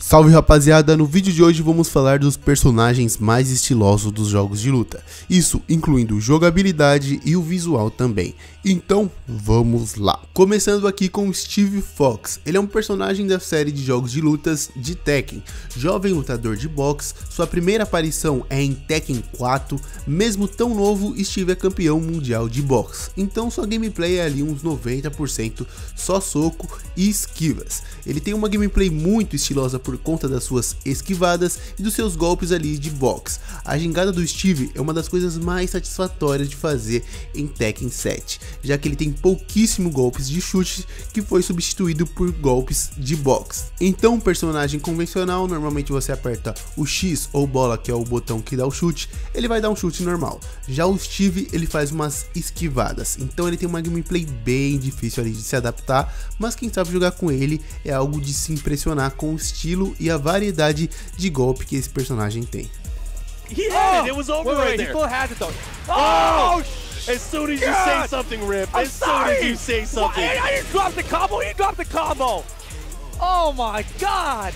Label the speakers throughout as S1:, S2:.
S1: Salve rapaziada, no vídeo de hoje vamos falar dos personagens mais estilosos dos jogos de luta, isso incluindo jogabilidade e o visual também. Então vamos lá. Começando aqui com Steve Fox, ele é um personagem da série de jogos de lutas de Tekken, jovem lutador de boxe, sua primeira aparição é em Tekken 4, mesmo tão novo Steve é campeão mundial de boxe, então sua gameplay é ali uns 90% só soco e esquivas. Ele tem uma gameplay muito estilosa por conta das suas esquivadas e dos seus golpes ali de box. A gingada do Steve é uma das coisas mais satisfatórias de fazer em Tekken 7, já que ele tem pouquíssimo golpes de chute que foi substituído por golpes de box. Então um personagem convencional, normalmente você aperta o X ou bola, que é o botão que dá o chute, ele vai dar um chute normal. Já o Steve, ele faz umas esquivadas, então ele tem uma gameplay bem difícil ali de se adaptar, mas quem sabe jogar com ele é algo de se impressionar com o estilo estilo e a variedade de golpe que esse personagem tem.
S2: He had it. It was over
S3: wait,
S2: right
S3: wait,
S2: there.
S3: He still has it though.
S2: Oh!
S3: Oh!
S2: As soon as you
S3: God!
S2: say something, Rip.
S3: I'm
S2: As soon
S3: sorry.
S2: as you say something.
S3: What? I didn't drop the combo. He dropped the combo. Oh my God!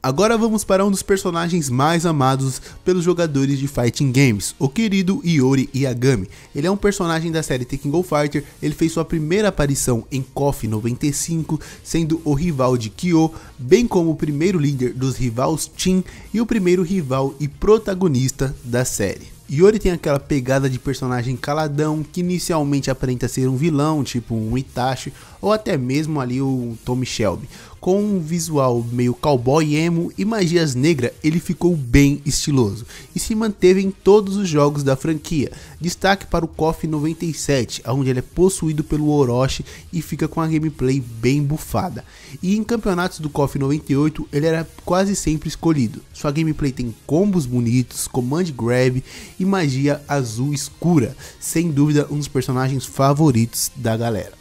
S1: Agora vamos para um dos personagens mais amados pelos jogadores de fighting games, o querido Iori Yagami. Ele é um personagem da série Tekken Go Fighter, ele fez sua primeira aparição em KOF 95, sendo o rival de Kyo, bem como o primeiro líder dos rivais Team e o primeiro rival e protagonista da série. Yori tem aquela pegada de personagem caladão que inicialmente aparenta ser um vilão, tipo um Itachi ou até mesmo ali o Tommy Shelby. Com um visual meio cowboy emo e magias negras, ele ficou bem estiloso e se manteve em todos os jogos da franquia. Destaque para o KOF 97, onde ele é possuído pelo Orochi e fica com a gameplay bem bufada. E em campeonatos do KOF 98, ele era quase sempre escolhido. Sua gameplay tem combos bonitos, command grab e magia azul escura, sem dúvida um dos personagens favoritos da galera.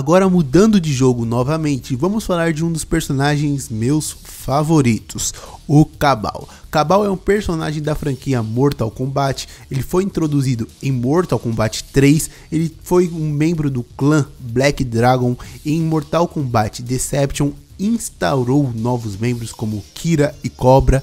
S1: Agora mudando de jogo novamente, vamos falar de um dos personagens meus favoritos, o Cabal. Cabal é um personagem da franquia Mortal Kombat, ele foi introduzido em Mortal Kombat 3, ele foi um membro do clã Black Dragon em Mortal Kombat Deception instaurou novos membros como Kira e Cobra.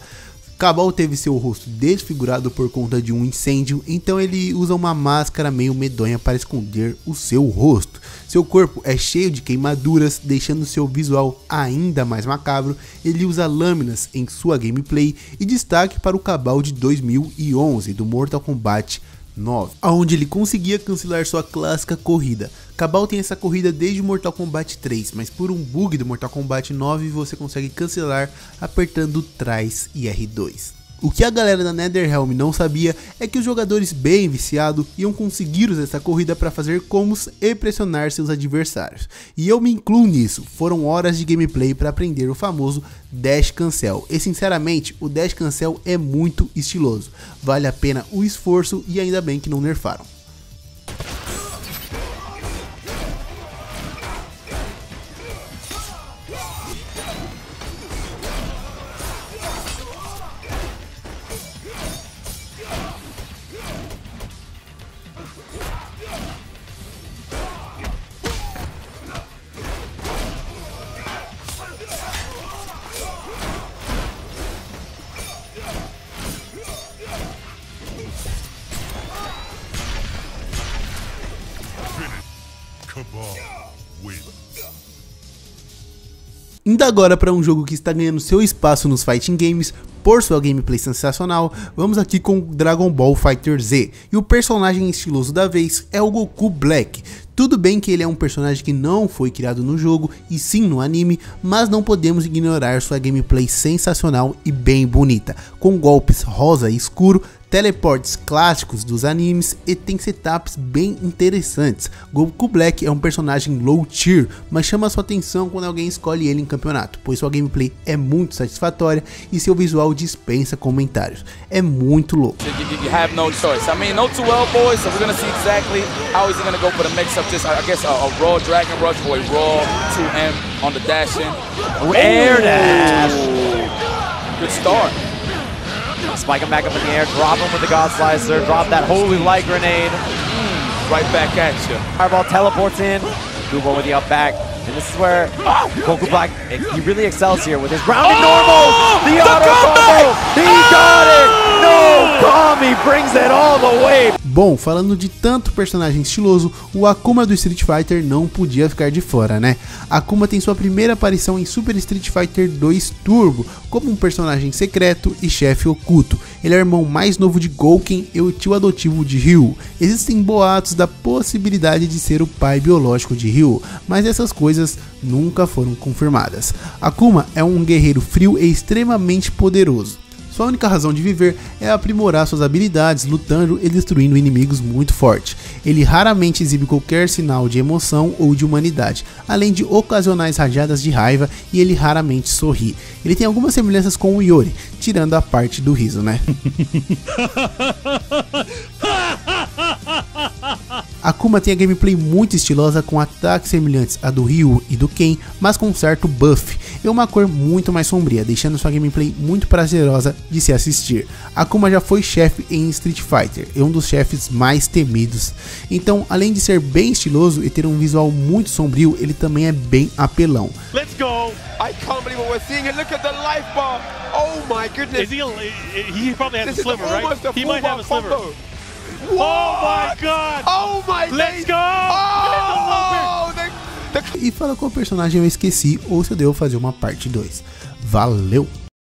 S1: Cabal teve seu rosto desfigurado por conta de um incêndio, então ele usa uma máscara meio medonha para esconder o seu rosto. Seu corpo é cheio de queimaduras, deixando seu visual ainda mais macabro. Ele usa lâminas em sua gameplay e destaque para o Cabal de 2011 do Mortal Kombat 9, onde ele conseguia cancelar sua clássica corrida. Cabal tem essa corrida desde Mortal Kombat 3, mas por um bug do Mortal Kombat 9 você consegue cancelar apertando trás e R2. O que a galera da NetherRealm não sabia é que os jogadores bem viciados iam conseguir usar essa corrida para fazer combos e pressionar seus adversários. E eu me incluo nisso, foram horas de gameplay para aprender o famoso Dash Cancel. E sinceramente, o Dash Cancel é muito estiloso, vale a pena o esforço e ainda bem que não nerfaram. Indo agora para um jogo que está ganhando seu espaço nos fighting games por sua gameplay sensacional, vamos aqui com Dragon Ball Fighter Z. E o personagem estiloso da vez é o Goku Black. Tudo bem que ele é um personagem que não foi criado no jogo e sim no anime, mas não podemos ignorar sua gameplay sensacional e bem bonita, com golpes rosa e escuro, teleportes clássicos dos animes e tem setups bem interessantes. Goku Black é um personagem low tier, mas chama sua atenção quando alguém escolhe ele em campeonato, pois sua gameplay é muito satisfatória e seu visual dispensa comentários. É muito louco.
S4: You, you- you have no choice. I mean, no two L boys, so we're gonna see exactly how is he gonna go for the mix up. Just, I guess, a, a raw Dragon Rush or a raw 2M on the dash in.
S3: Air dash.
S4: Good start.
S3: Spike him back up in the air, drop him with the God Slicer, drop that Holy Light Grenade.
S4: Hmm, right back at you.
S3: Fireball teleports in, Kubo with the up back. And this is where ah! Goku Black, he really excels here with his rounded oh! normals. The auto He got it. No, Kami brings it all the way.
S1: Bom, falando de tanto personagem estiloso, o Akuma do Street Fighter não podia ficar de fora, né? Akuma tem sua primeira aparição em Super Street Fighter 2 Turbo, como um personagem secreto e chefe oculto. Ele é o irmão mais novo de Gouken e o tio adotivo de Ryu. Existem boatos da possibilidade de ser o pai biológico de Ryu, mas essas coisas nunca foram confirmadas. Akuma é um guerreiro frio e extremamente poderoso. Sua única razão de viver é aprimorar suas habilidades lutando e destruindo inimigos muito fortes. Ele raramente exibe qualquer sinal de emoção ou de humanidade, além de ocasionais rajadas de raiva e ele raramente sorri. Ele tem algumas semelhanças com o Yori, tirando a parte do riso, né? Akuma tem a gameplay muito estilosa com ataques semelhantes a do Ryu e do Ken, mas com um certo buff e uma cor muito mais sombria, deixando sua gameplay muito prazerosa de se assistir. Akuma já foi chefe em Street Fighter e um dos chefes mais temidos. Então, além de ser bem estiloso e ter um visual muito sombrio, ele também é bem apelão.
S2: Let's go.
S5: I can't believe what we're seeing here. Look at the life bar. Oh my goodness.
S2: Is he? He probably has
S5: this
S2: a
S5: is
S2: sliver, right?
S5: almost a
S2: He might have a sliver.
S5: combo.
S2: Oh my
S5: What?
S2: God!
S5: Oh my
S2: Let's
S5: days.
S2: go!
S5: Oh,
S1: E fala qual personagem eu esqueci ou se eu devo fazer uma parte 2. Valeu!